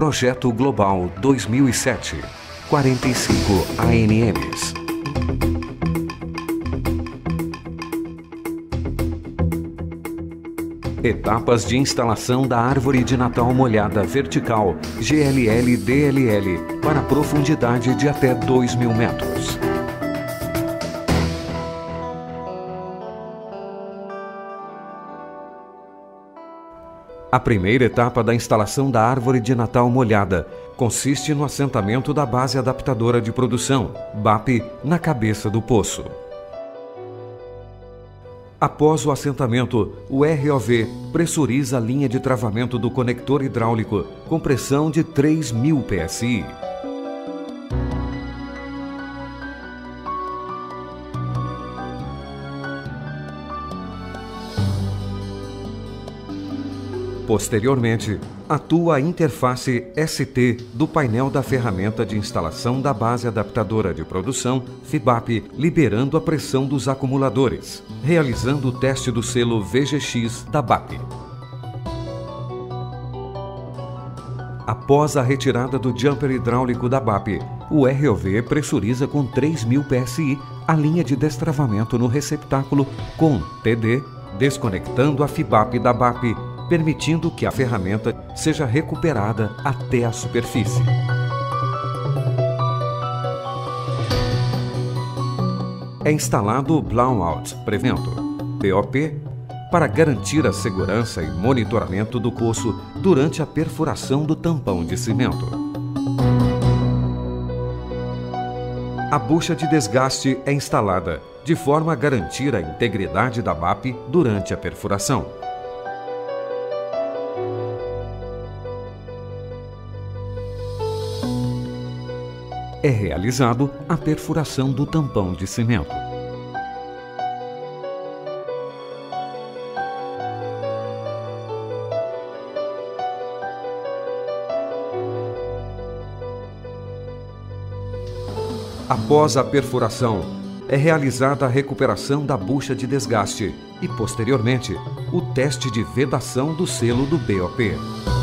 Projeto Global 2007. 45 ANMs. Etapas de instalação da árvore de Natal molhada vertical GLL-DLL para profundidade de até 2 mil metros. A primeira etapa da instalação da árvore de Natal molhada consiste no assentamento da base adaptadora de produção, BAP, na cabeça do poço. Após o assentamento, o ROV pressuriza a linha de travamento do conector hidráulico com pressão de 3.000 PSI. Posteriormente, atua a interface ST do painel da ferramenta de instalação da base adaptadora de produção, FIBAP, liberando a pressão dos acumuladores, realizando o teste do selo VGX da BAP. Após a retirada do jumper hidráulico da BAP, o ROV pressuriza com 3.000 PSI a linha de destravamento no receptáculo com TD, desconectando a FIBAP da BAP permitindo que a ferramenta seja recuperada até a superfície. É instalado o Blowout Prevento, BOP, para garantir a segurança e monitoramento do poço durante a perfuração do tampão de cimento. A bucha de desgaste é instalada de forma a garantir a integridade da MAP durante a perfuração. É realizado a perfuração do tampão de cimento. Após a perfuração, é realizada a recuperação da bucha de desgaste e, posteriormente, o teste de vedação do selo do BOP.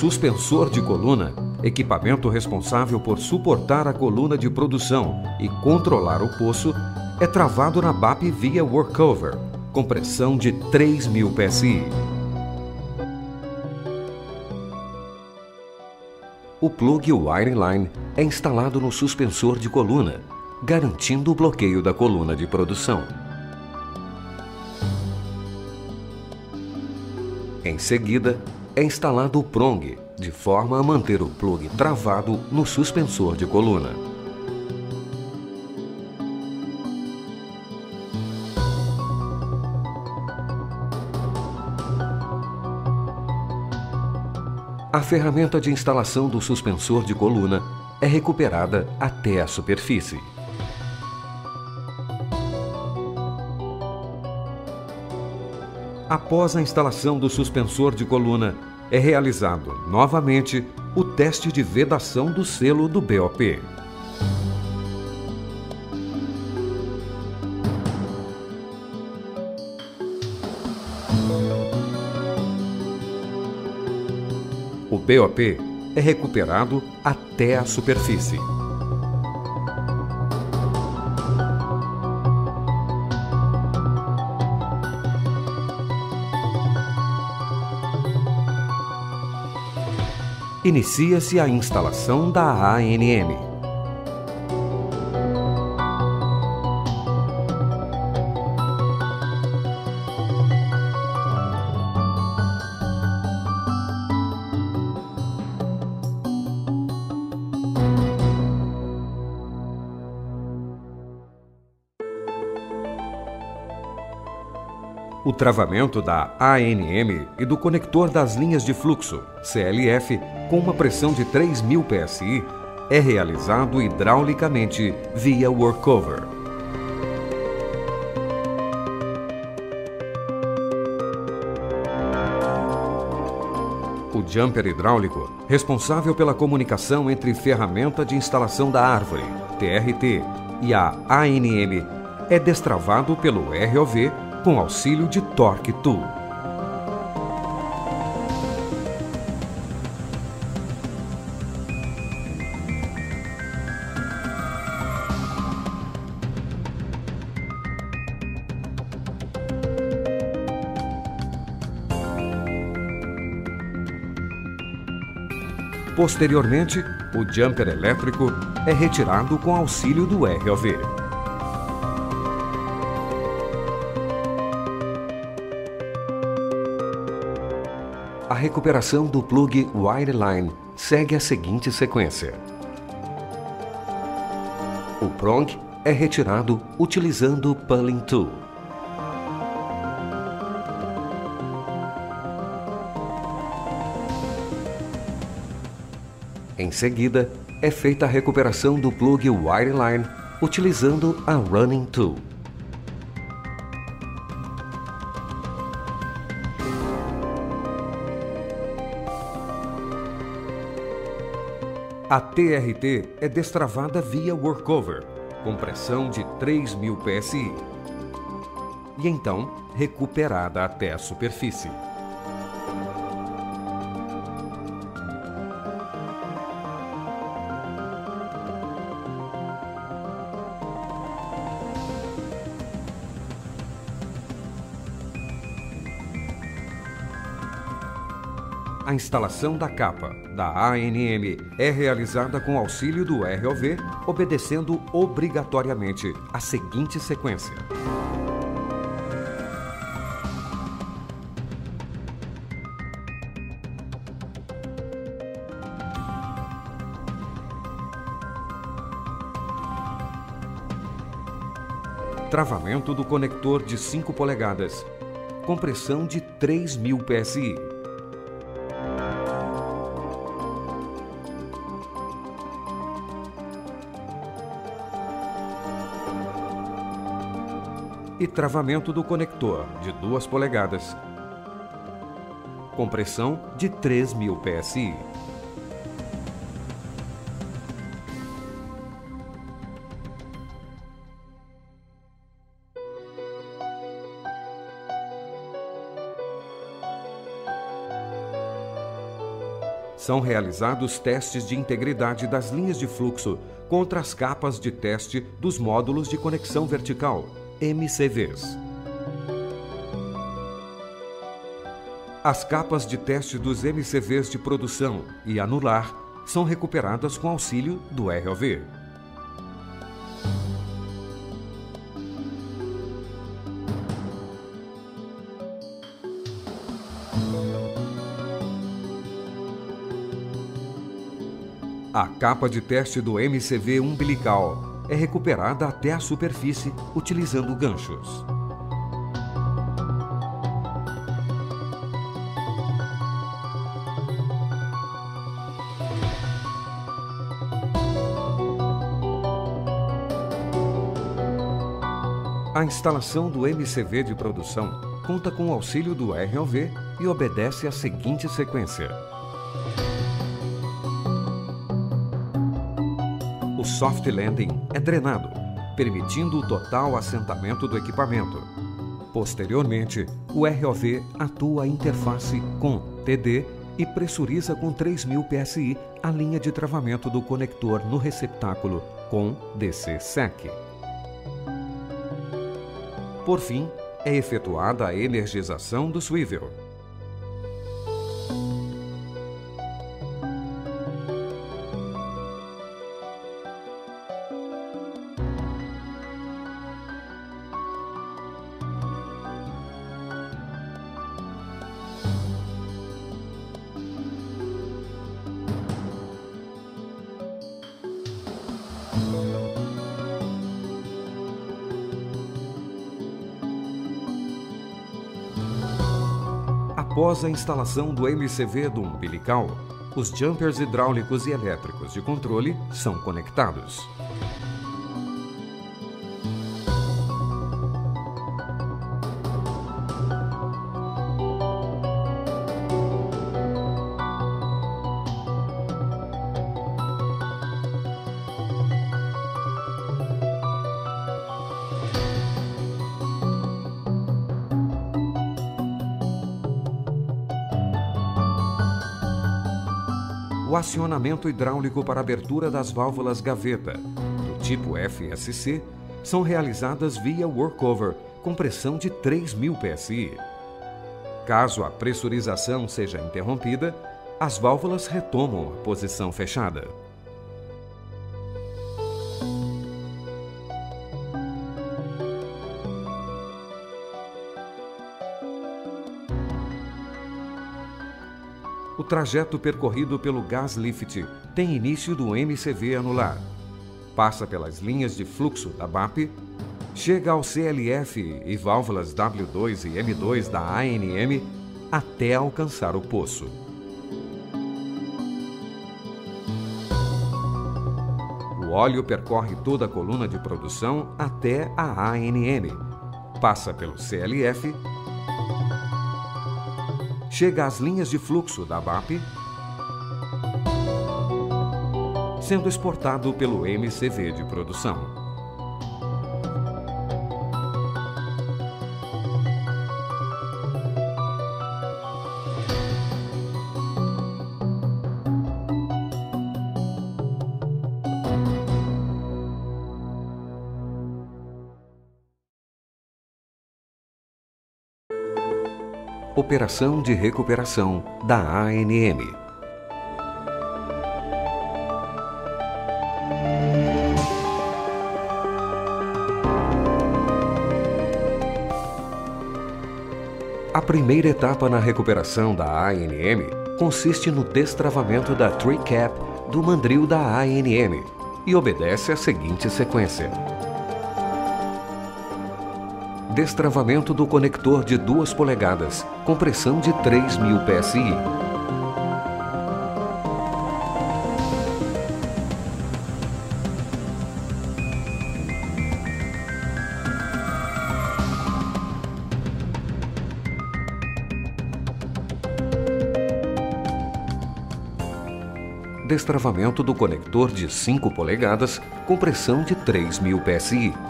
Suspensor de coluna, equipamento responsável por suportar a coluna de produção e controlar o poço, é travado na BAP via workover, com pressão de 3.000 PSI. O plug wiring line é instalado no suspensor de coluna, garantindo o bloqueio da coluna de produção. Em seguida, é instalado o prong, de forma a manter o plug travado no suspensor de coluna. A ferramenta de instalação do suspensor de coluna é recuperada até a superfície. Após a instalação do suspensor de coluna, é realizado novamente o teste de vedação do selo do BOP. O BOP é recuperado até a superfície. Inicia-se a instalação da ANM. Travamento da ANM e do conector das linhas de fluxo, CLF, com uma pressão de 3.000 PSI, é realizado hidraulicamente via workover. O jumper hidráulico, responsável pela comunicação entre ferramenta de instalação da árvore, TRT, e a ANM, é destravado pelo ROV com auxílio de Torque Tool. Posteriormente, o jumper elétrico é retirado com auxílio do ROV. Recuperação do plug wireline segue a seguinte sequência. O prong é retirado utilizando o pulling tool. Em seguida, é feita a recuperação do plug wireline utilizando a running tool. A TRT é destravada via workover, com pressão de 3.000 psi, e então recuperada até a superfície. A instalação da capa da ANM é realizada com auxílio do ROV, obedecendo obrigatoriamente a seguinte sequência. Travamento do conector de 5 polegadas. Compressão de 3.000 PSI. E travamento do conector de 2 polegadas. Compressão de 3.000 PSI. São realizados testes de integridade das linhas de fluxo contra as capas de teste dos módulos de conexão vertical, MCVs. As capas de teste dos MCVs de produção e anular são recuperadas com auxílio do ROV. A capa de teste do MCV umbilical é recuperada até a superfície utilizando ganchos. A instalação do MCV de produção conta com o auxílio do ROV e obedece à seguinte sequência. Soft landing é drenado, permitindo o total assentamento do equipamento. Posteriormente, o ROV atua a interface com TD e pressuriza com 3.000 PSI a linha de travamento do conector no receptáculo com DC-SEC. Por fim, é efetuada a energização do swivel. Após a instalação do MCV do umbilical, Os jumpers hidráulicos e elétricos de controle são conectados. O acionamento hidráulico para abertura das válvulas gaveta, do tipo FSC, são realizadas via workover, com pressão de 3.000 psi. Caso a pressurização seja interrompida, as válvulas retomam a posição fechada. O trajeto percorrido pelo gas lift tem início do MCV anular. Passa pelas linhas de fluxo da BAP, chega ao CLF e válvulas W2 e M2 da ANM até alcançar o poço. O óleo percorre toda a coluna de produção até a ANM, passa pelo CLF chega às linhas de fluxo da BAP, sendo exportado pelo MCV de produção. Operação de Recuperação da ANM. A primeira etapa na recuperação da ANM consiste no destravamento da tree cap do mandril da ANM e obedece à seguinte sequência destravamento do conector de 2 polegadas, com pressão de 3.000 PSI. Destravamento do conector de 5 polegadas com pressão de 3.000 PSI.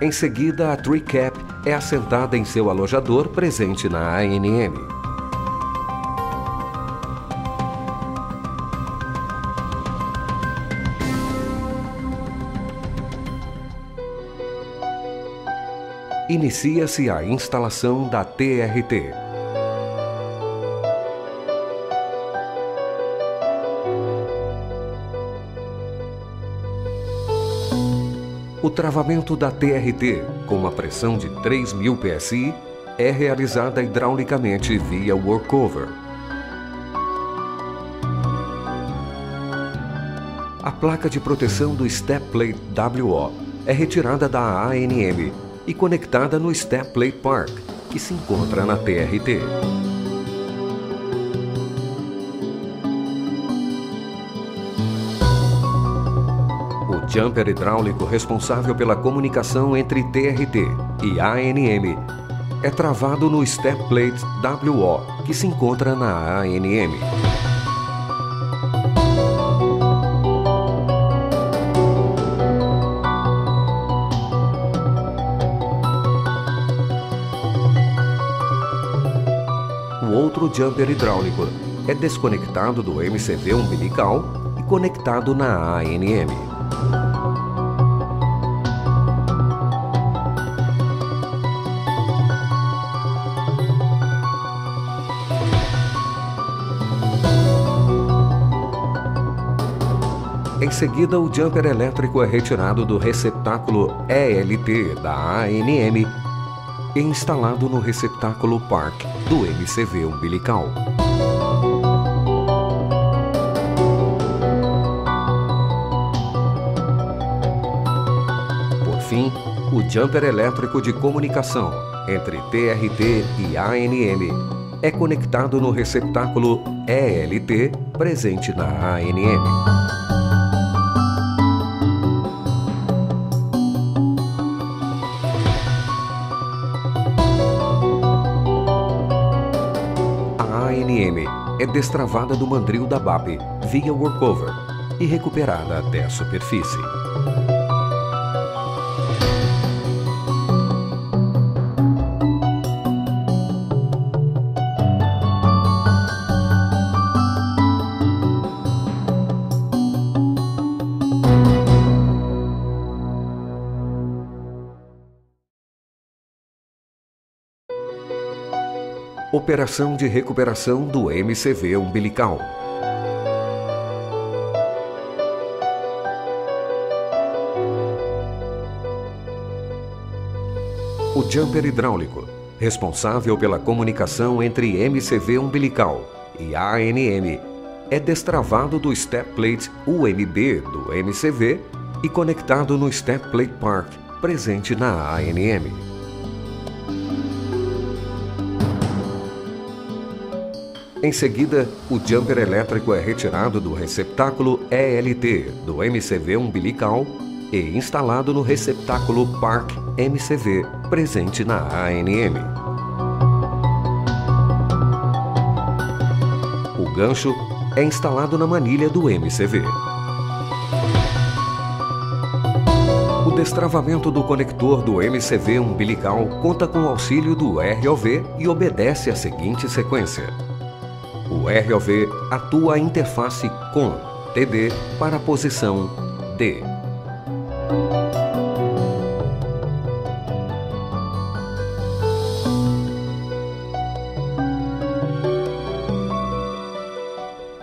Em seguida, a Tree Cap é assentada em seu alojador presente na ANM. Inicia-se a instalação da TRT. Travamento da TRT, com uma pressão de 3.000 PSI, é realizada hidraulicamente via workover. A placa de proteção do Step Plate WO é retirada da ANM e conectada no Step Plate Park, que se encontra na TRT. Jumper hidráulico responsável pela comunicação entre TRT e ANM é travado no Step Plate WO, que se encontra na ANM. O outro jumper hidráulico é desconectado do MCV umbilical e conectado na ANM. Em seguida, o jumper elétrico é retirado do receptáculo ELT da ANM e instalado no receptáculo PARC do MCV umbilical. Por fim, o jumper elétrico de comunicação entre TRT e ANM é conectado no receptáculo ELT presente na ANM. ANM é destravada do mandril da BAP via workover e recuperada até a superfície. Operação de recuperação do MCV umbilical. O jumper hidráulico, responsável pela comunicação entre MCV umbilical e ANM, é destravado do Step Plate UMB do MCV e conectado no Step Plate Park, presente na ANM. Em seguida, o jumper elétrico é retirado do receptáculo ELT do MCV umbilical e instalado no receptáculo PARC MCV presente na ANM. O gancho é instalado na manilha do MCV. O destravamento do conector do MCV umbilical conta com o auxílio do ROV e obedece à seguinte sequência. ROV atua a interface com TD para a posição D.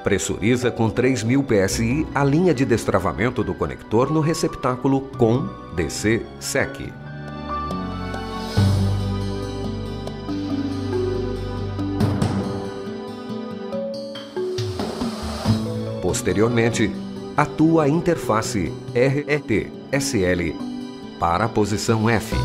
Pressuriza com 3.000 PSI a linha de destravamento do conector no receptáculo COM DC Posteriormente, atua a interface RET-SL para a posição F.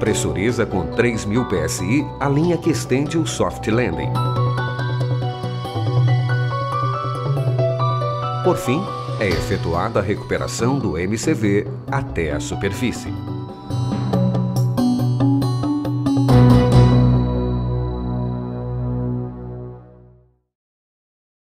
Pressuriza com 3.000 PSI a linha que estende o soft landing. Por fim, é efetuada a recuperação do MCV até a superfície.